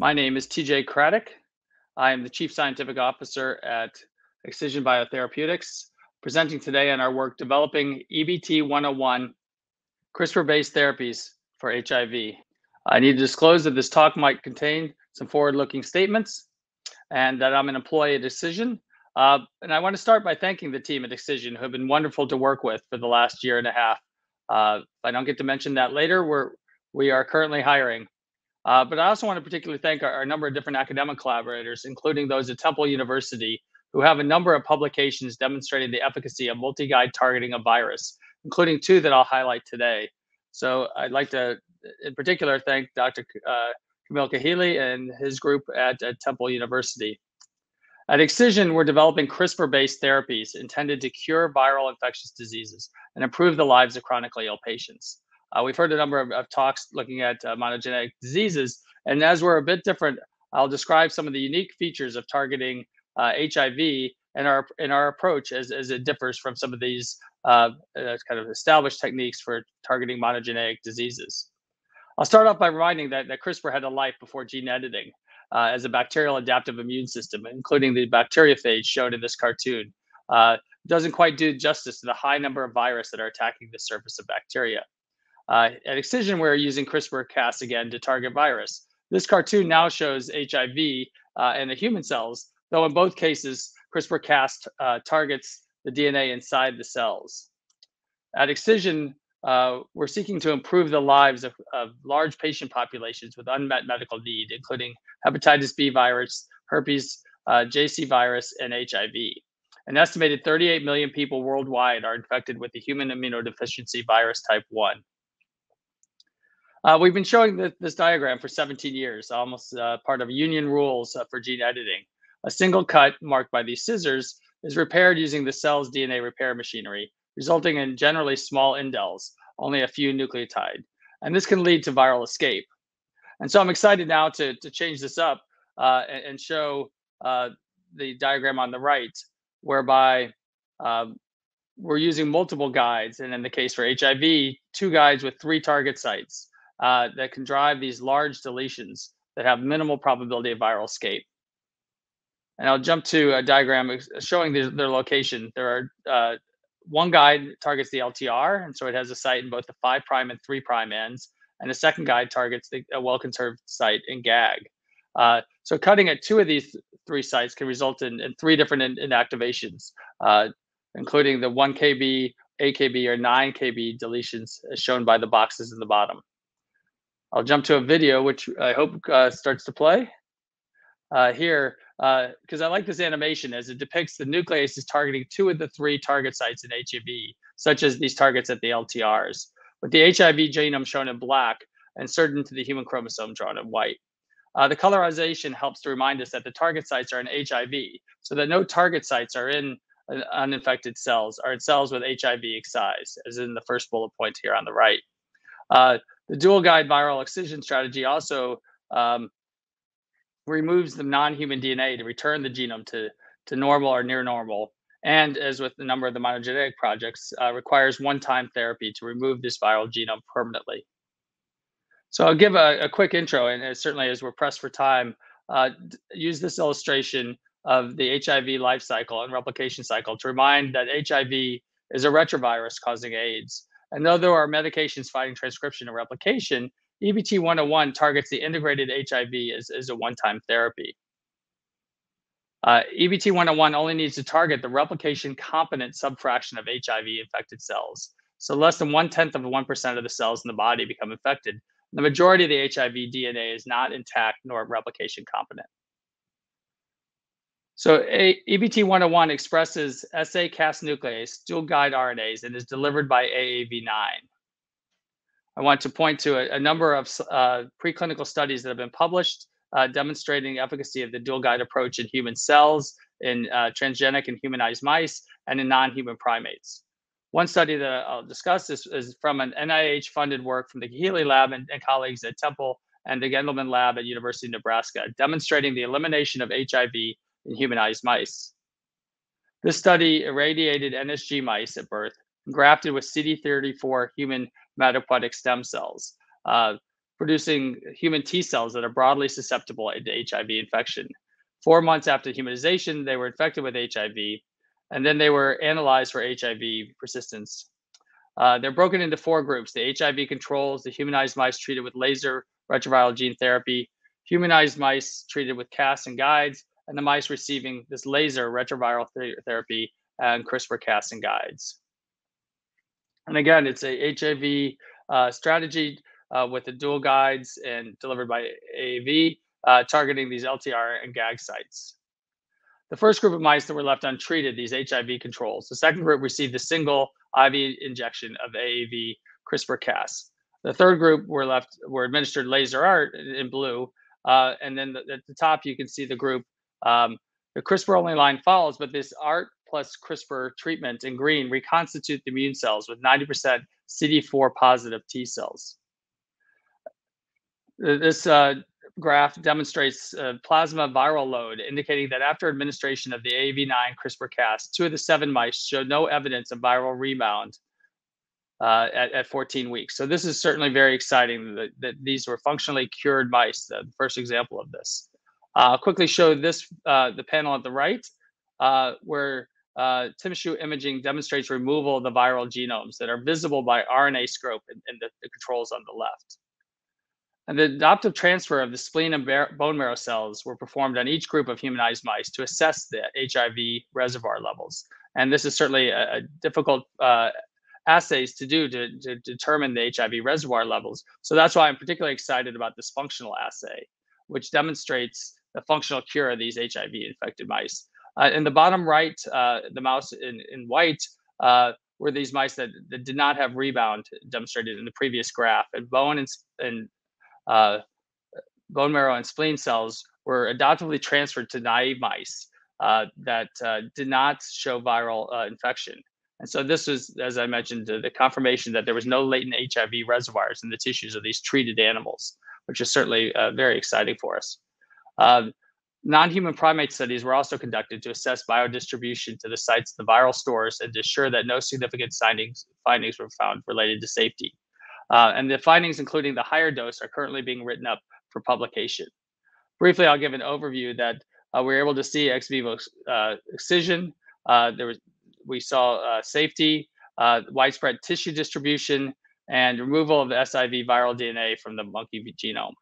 My name is TJ Craddock. I am the Chief Scientific Officer at Excision Biotherapeutics, presenting today on our work developing EBT 101 CRISPR based therapies for HIV. I need to disclose that this talk might contain some forward looking statements and that I'm an employee at Excision. Uh, and I want to start by thanking the team at Excision who have been wonderful to work with for the last year and a half. Uh, if I don't get to mention that later, we're we are currently hiring. Uh, but I also want to particularly thank our, our, number of different academic collaborators, including those at Temple University, who have a number of publications demonstrating the efficacy of multi-guide targeting of virus, including two that I'll highlight today. So I'd like to, in particular, thank Dr. Uh, Kamil Kahili and his group at, at Temple University. At Excision, we're developing CRISPR-based therapies intended to cure viral infectious diseases and improve the lives of chronically ill patients. Uh, we've heard a number of, of talks looking at uh, monogenic diseases, and as we're a bit different, I'll describe some of the unique features of targeting uh, HIV and our in our approach as, as it differs from some of these uh, uh, kind of established techniques for targeting monogenic diseases. I'll start off by reminding that, that CRISPR had a life before gene editing uh, as a bacterial adaptive immune system, including the bacteriophage shown in this cartoon. doesn't quite do justice to the high number of virus that are attacking the surface of bacteria. Uh, at Excision, we're using CRISPR-Cas again to target virus. This cartoon now shows HIV uh, and the human cells, though in both cases, CRISPR-Cas uh, targets the DNA inside the cells. At Excision, uh, we're seeking to improve the lives of, of, large patient populations with unmet medical need, including hepatitis B virus, herpes, uh, JC virus, and HIV. An estimated 38 million people worldwide are infected with the human immunodeficiency virus type 1. Uh, we've been showing the, this diagram for 17 years, almost uh, part of union rules uh, for gene editing. A single cut marked by these scissors is repaired using the cell's DNA repair machinery, resulting in generally small indels, only a few nucleotide. And this can lead to viral escape. And so I'm excited now to, to change this up uh, and, and, show uh, the diagram on the right, whereby um, we're using multiple guides. And in the case for HIV, two guides with three target sites uh, that can drive these large deletions that have minimal probability of viral escape. And I'll jump to a diagram showing their, their location. There are uh, one guide targets the LTR, and so it has a site in both the five prime and three prime ends, and a second guide targets the a well-conserved site in GAG. Uh, so cutting at two of these three sites can result in, in three different in, inactivations, uh, including the 1 kb, 8 kb, or 9 kb deletions as shown by the boxes in the bottom. I'll jump to a video, which I hope uh, starts to play uh, here, because uh, I like this animation as it depicts the nuclease is targeting two of the three target sites in HIV, such as these targets at the LTRs, with the HIV genome shown in black and inserted into the human chromosome drawn in white. Uh, the colorization helps to remind us that the target sites are in HIV, so that no target sites are in uh, uninfected cells, are in cells with HIV excised, as in the first bullet point here on the right. Uh, the dual guide viral excision strategy also um, removes the non-human DNA to return the genome to, to normal or near normal. And as with a number of the monogenic projects, uh, requires one-time therapy to remove this viral genome permanently. So I'll give a, a quick intro, and certainly as we're pressed for time, uh, use this illustration of the HIV life cycle and replication cycle to remind that HIV is a retrovirus causing AIDS. And though there are medications fighting transcription and replication, EBT 101 targets the integrated HIV as, as a one time therapy. Uh, EBT 101 only needs to target the replication competent subfraction of HIV infected cells. So less than one tenth of 1% of the cells in the body become infected. The majority of the HIV DNA is not intact nor replication competent. So EBT101 expresses SA-Cas nuclease, dual guide RNAs, and is delivered by AAV9. I want to point to a, a number of uh, preclinical studies that have been published uh, demonstrating the efficacy of the dual guide approach in human cells, in uh, transgenic and humanized mice, and in non-human primates. One study that I'll discuss is, is from an NIH-funded work from the Kahili Lab and, and colleagues at Temple and the Gendelman Lab at University of Nebraska, demonstrating the elimination of HIV in humanized mice. This study irradiated NSG mice at birth, grafted with CD34 human hematopoietic stem cells. Uh, producing human T cells that are broadly susceptible to HIV infection. Four months after humanization, they were infected with HIV, and then they were analyzed for HIV persistence. Uh, they're broken into four groups the HIV controls, the humanized mice treated with laser retroviral gene therapy, humanized mice treated with Cas and guides, and the mice receiving this laser retroviral th- therapy and CRISPR Cas and guides. And again, it's a HIV uh, strategy uh, with the dual guides and delivered by AAV, uh, targeting these LTR and GAG sites. The first group of mice that were left untreated, these HIV controls. The second group received a single IV injection of AAV CRISPR-Cas. The third group were left were administered laser art in blue, uh, and then the, at the top you can see the group. Um, the CRISPR only line follows, but this art plus CRISPR treatment in green reconstitute the immune cells with 90% CD4 positive T cells. This uh, graph demonstrates uh, plasma viral load, indicating that after administration of the AAV9 CRISPR-Cas, two of the seven mice showed no evidence of viral rebound uh, at, at 14 weeks. So this is certainly very exciting that, that these were functionally cured mice, the first example of this. I'll quickly show this, uh, the panel at the right, uh, where uh, tissue imaging demonstrates removal of the viral genomes that are visible by RNAscope in, in the, the controls on the left. And the adoptive transfer of the spleen and bone marrow cells were performed on each group of humanized mice to assess the HIV reservoir levels. And this is certainly a, a difficult uh, assays to do to, to, determine the HIV reservoir levels. So that's why I'm particularly excited about this functional assay, which demonstrates the functional cure of these HIV infected mice. Uh, in the bottom right, uh, the mouse in, in white uh, were these mice that, that did not have rebound demonstrated in the previous graph. And bone and, and uh, bone marrow and spleen cells were adoptively transferred to naive mice uh, that uh, did not show viral infection. And so this was, as I mentioned, the confirmation that there was no latent HIV reservoirs in the tissues of these treated animals, which is certainly very exciting for us. Um, non-human primate studies were also conducted to assess biodistribution to the sites of the viral stores and to ensure that no significant findings, findings were found related to safety. Uh, and the findings, including the higher dose, are currently being written up for publication. Briefly, I'll give an overview that uh, we were able to see ex vivo uh, excision. Uh, there was, we saw uh, safety, uh, widespread tissue distribution, and removal of the SIV viral DNA from the monkey genome.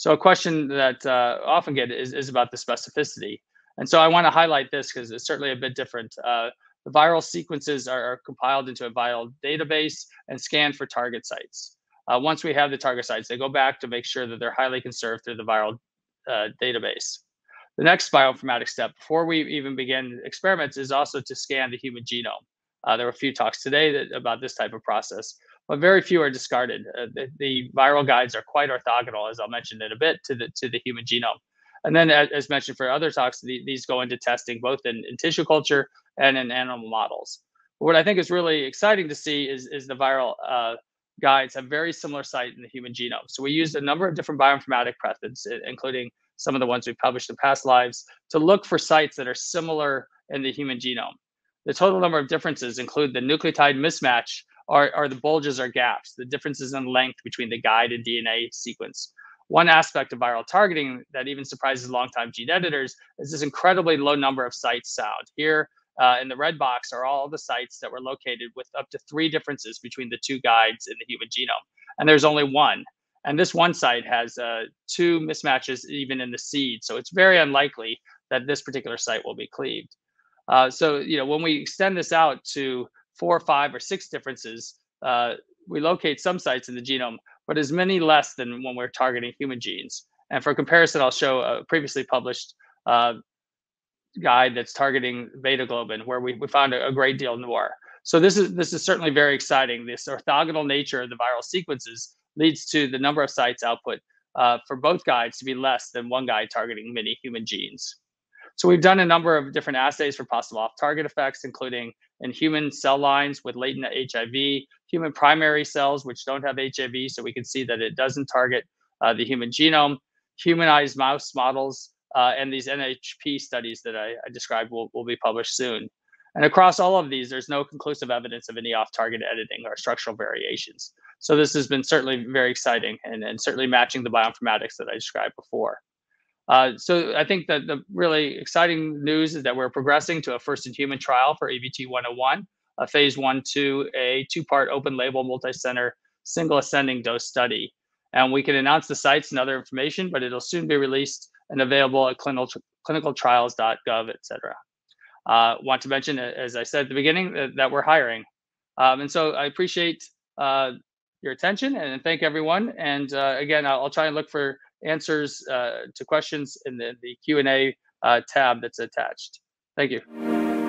So a question that often get is, is about the specificity. And so I want to highlight this because it's certainly a bit different. The viral sequences are, are compiled into a viral database and scanned for target sites. Uh, once we have the target sites, they go back to make sure that they're highly conserved through the viral uh, database. The next bioinformatics step, before we even begin experiments, is also to scan the human genome. Uh, there were a few talks today that, about this type of process, but very few are discarded. Uh, the, the, viral guides are quite orthogonal, as I'll mention in a bit, to the to the human genome. And then, as, as mentioned for other talks, the, these go into testing both in, in tissue culture and in animal models. But what I think is really exciting to see is, is the viral uh, guides have very similar site in the human genome. So we used a number of different bioinformatic methods, including some of the ones we published in past lives, to look for sites that are similar in the human genome. The total number of differences include the nucleotide mismatch or, or the bulges or gaps, the differences in length between the guide and DNA sequence. One aspect of viral targeting that even surprises longtime gene editors is this incredibly low number of sites found. Here, uh, in the red box are all the sites that were located with up to three differences between the two guides in the human genome. And there's only one. And this one site has uh, two mismatches even in the seed. So it's very unlikely that this particular site will be cleaved. Uh, so, you know, when we extend this out to four, five, or six differences, uh, we locate some sites in the genome, but as many less than when we're targeting human genes. And for comparison, I'll show a previously published uh, guide that's targeting beta globin, where we, we found a, a great deal more. So this is this is certainly very exciting. This orthogonal nature of the viral sequences leads to the number of sites output uh, for both guides to be less than one guide targeting many human genes. So we've done a number of different assays for possible off-target effects, including in human cell lines with latent HIV, human primary cells which don't have HIV, so we can see that it doesn't target uh, the human genome, humanized mouse models uh, and these NHP studies that I, I, described will, will be published soon. And across all of these, there's no conclusive evidence of any off-target editing or structural variations. So this has been certainly very exciting and, and certainly matching the bioinformatics that I described before. Uh, so I think that the really exciting news is that we're progressing to a first-in-human trial for EBT-101, a phase one, two, a two-part open-label, multi-center, single ascending dose study. And we can announce the sites and other information, but it'll soon be released and available at clinical, clinicaltrials.gov, et cetera. Uh, want to mention, as I said at the beginning, that, that we're hiring. Um, and so I appreciate uh, your attention and thank everyone. And uh, again, I'll, I'll, try and look for answers uh, to questions in the, the Q&A uh, tab that's attached. Thank you.